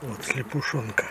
Вот слепушонка.